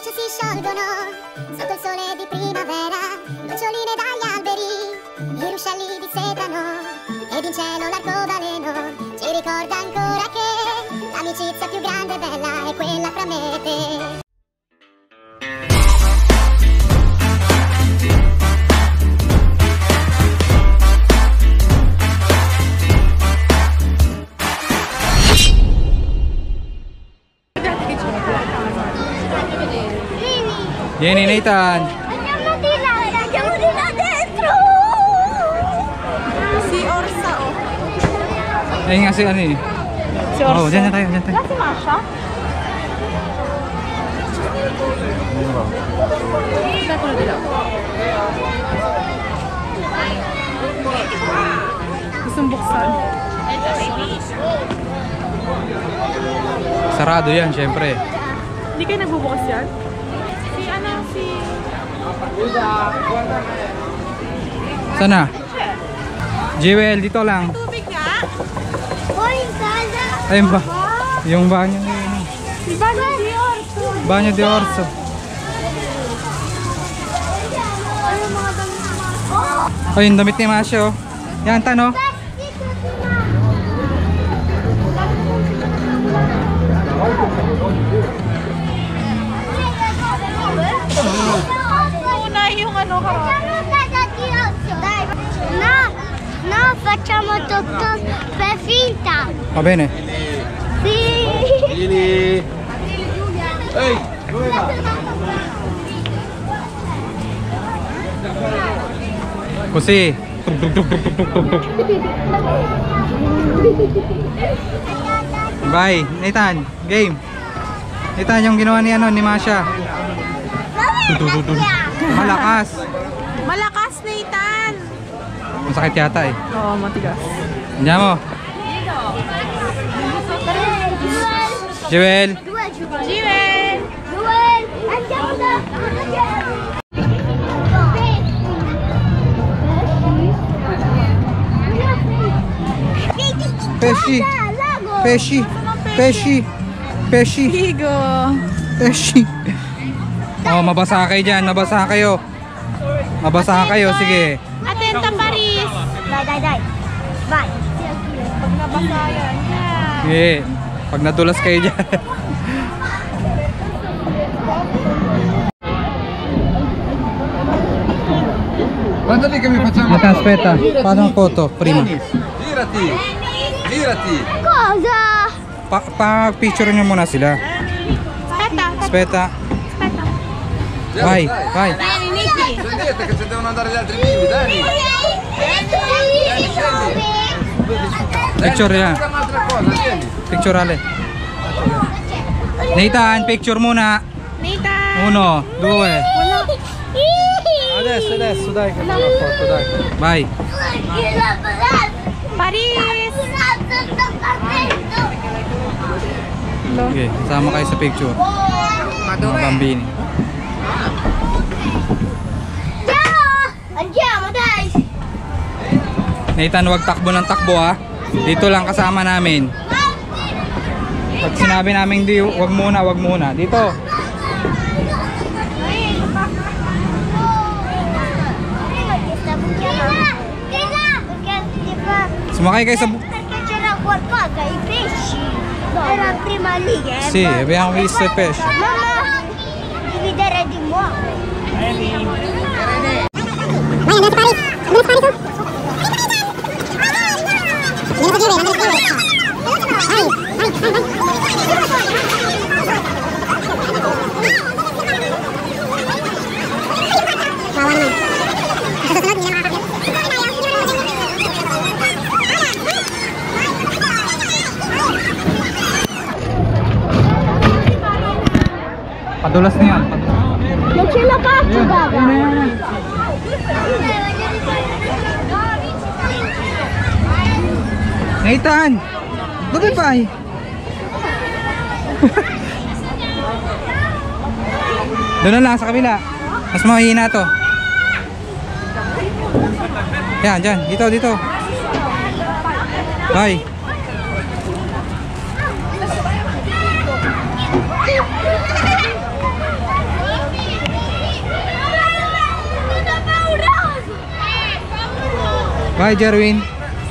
ghiaccio si sciolgono sotto il sole di primavera, noccioline dagli alberi, i ruscelli di sedano ed in cielo l'arcobaleno ci ricorda ancora che l'amicizia più grande e bella è quella fra me e te. Vieni Nathan. Andiamo di là, andiamo di là dentro! Si Orsa, oh. Ayun nga si ano eh. Si Orsa. Dyan na tayo, dyan tayo. Si Masha? Buksan. Sarado yan, syempre. Hindi kayo nagbubukas yan? Ano. Sana? Jewel, dito lang. Tubig sana! Ayun ba? Yung banyo ano. Si Bano si Orso. Banyo de Orso. Oh, yung damit ni Masyo. Yan, tano. No, no, facciamo tutto per finta. Va bene. Sì. Lili. Ehi, dove va? Così. Bye. Nathan, game. Nathan, yung ginawa ni ano, ni Masha. Malakas. Malakas, Nathan! Masakit yata eh. Oo, matigas. Andiyan mo. Jewel. Jiwen! Duel, andiamo da. Pesci. Pesci. Pesci. Pesci. Ligo! Pesci. Oh, mabasa kayo dyan. Mabasa kayo. Mabasa kayo. Sige. Atenta, Paris! Dai, dai, dai. Vai. Pag nabasa yan. Sige. Pag nadulas kayo dyan. Lì che mi facciamo? Nathan, aspetta. Paano ang photo? Prima. Girati. Girati. Cosa? Pa Pa-picture nyo muna sila. Aspetta. aspetta. Vai, vai. Vieni, che se devono andare gli altri bimbi, dai. Picture yan. Vieni. Picture ale. Nathan, picture muna. Nathan! Uno, due. Adesso, adesso, dai, che fa la foto, dai. Vai. Paris! Okay, sama kayo sa picture. Mga bambini. Nathan, huwag takbo ng takbo ha. Dito lang kasama namin. Pag sinabi namin di, huwag muna, huwag muna. Dito. Sumakay kayo sa... Era prima liga. Sì, abbiamo visto il pesce. Mamma, devi dare di muovo. Vai, andiamo a fare. Andiamo a fare. 14 na yan. ya. chilo ka, Chugaba. Nathan, goodbye. Doon na lang sa kabila. Mas mahihina to. Yan, dyan. Dito, dito. Bye. Bye, Jerwin.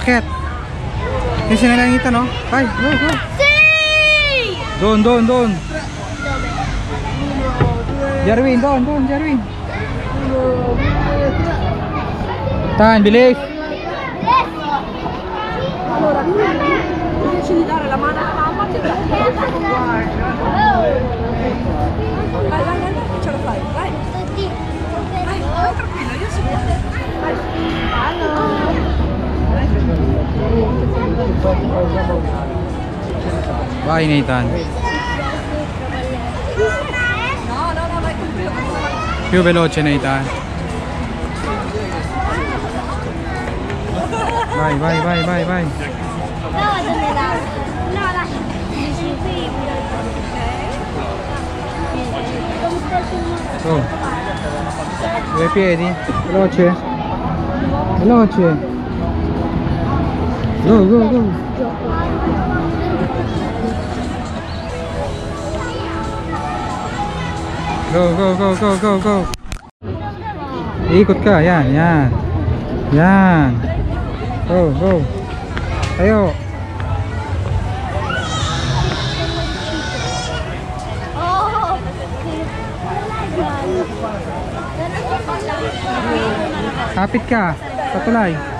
Cat. Yung sinalangitan, no? Bye, go, go. Doon, doon, doon. Jerwin, doon, doon, Jerwin. Tan, bilis. Riesci a dare la mano Nathan. Vai tranquillo. Più veloce, Nathan. Vai, vai, vai, vai, vai. No? No, lascia. Go. Due piedi. Veloce. Veloce. Go, go, go. Go, go, go, go, go, go. Ikot ka. Yan, yan. Yan. Go, go. Tayo. Kapit ka. Patulay.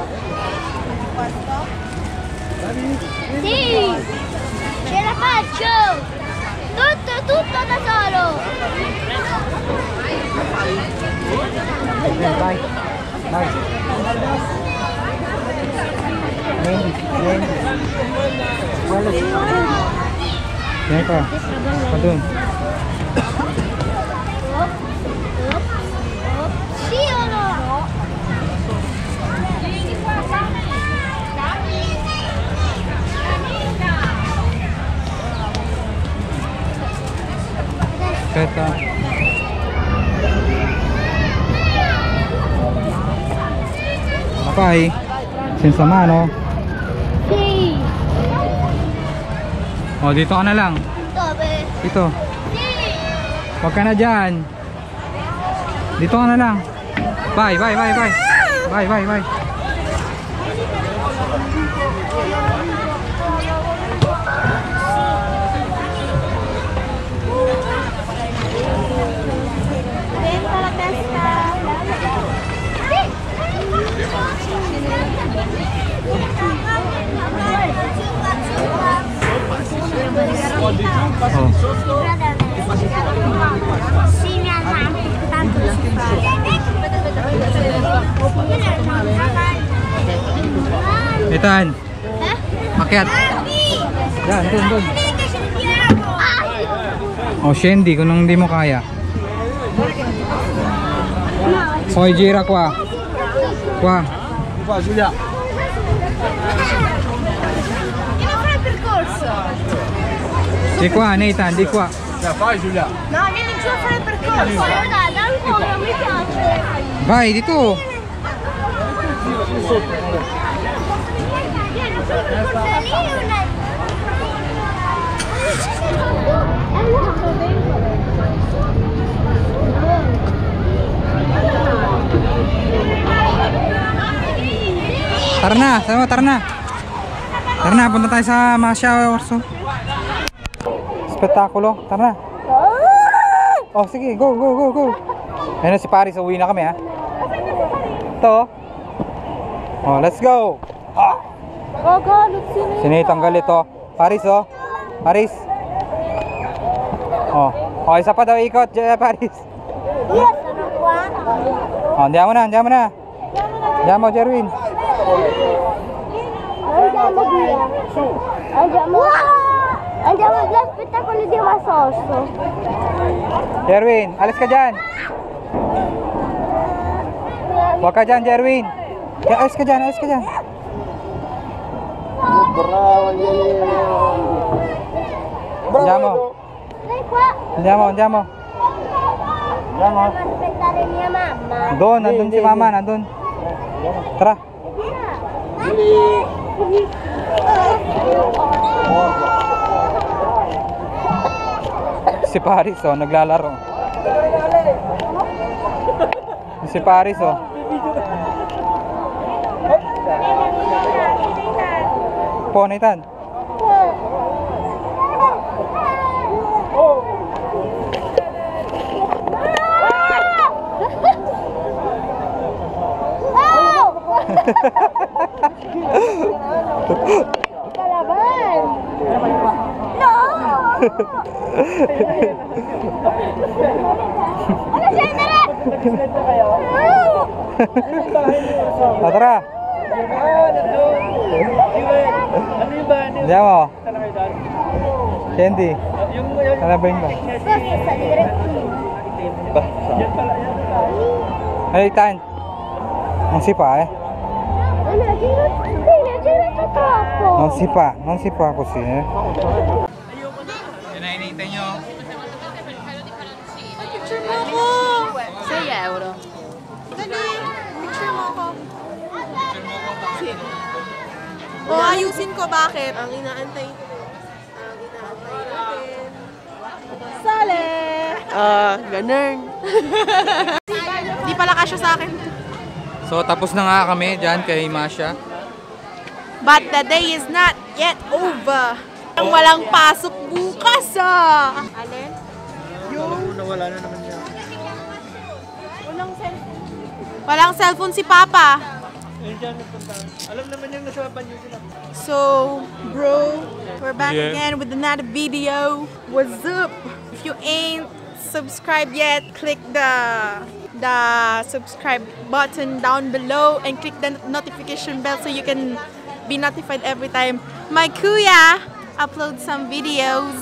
Sì! Ce la faccio! Tutto, tutto da solo! Dai, dai! Vieni, vieni! Quello! Vieni qua! Guarda! Aspetta. Papay. Senza mano. Sì! O, dito ka na lang. Dito. Sì! Huwag ka na dyan. Dito ka na lang. Bye, bye, bye, bye. Bye, bye, bye. Ethan, Eh? makiat. Yan, dun, dun. Ah! O, Shendy, kung hindi mo kaya. Hoy, Jira, kwa. Kwa. Il percorso? Di qua, Nathan, di qua. Dai, fai Giulia. No, vieni giù a fare il percorso. Dai un po', non mi piace. Vai, dito. Vieni, lì una... Tara na, tara na. Tara na, punta tayo sa Masya Orso. Spektakulo, tara na. Oh, sige, go, go, go, go. Ayun na si Paris, uwi na kami ha. Ito. oh. Oh, let's go. Ah. Sinitang galit oh. Paris oh. Paris. Oh. Oh, isa pa daw ikot, Paris. Io sono qua. Oh, andiamo na, andiamo na. Andiamo, Jerwin. Andiamo via. Andiamo. Andiamo agli spettacoli di Masosso. Jerwin, alis ka dyan. Huwag ka dyan, Jerwin. Alis ka dyan, alis ka dyan. Andiamo, Dai qua. andiamo, andiamo. Andiamo a aspettare mia mamma. Doon, nandun si mama, nandun. Tara. Si Paris, oh, naglalaro. Si Paris, oh. Po, Nathan. O, tara. Diyan mo. Candy. Ano ba yun ba? Ay, Tan. Non si fa, eh. Non si fa, non si fa così, eh. Yan na hinihintay nyo. 6 euro. O, ayusin ko, bakit? Ang inaantay. Ang inaantay natin. Sale! Ah, ganun. Di pala kasya sa akin. So, tapos na nga kami dyan kay Masha. But the day is not yet over. Ang walang pasok bukas ah. Alin? Yung... Nawala na naman niya. Walang cellphone. Walang cellphone si Papa. Ayun dyan nagpunta. Alam naman yung nasa banyo sila. So, bro, we're back Yeah. again with another video. What's up? If you ain't subscribed yet, click the the subscribe button down below and click the notification bell so you can be notified every time my kuya uploads some videos.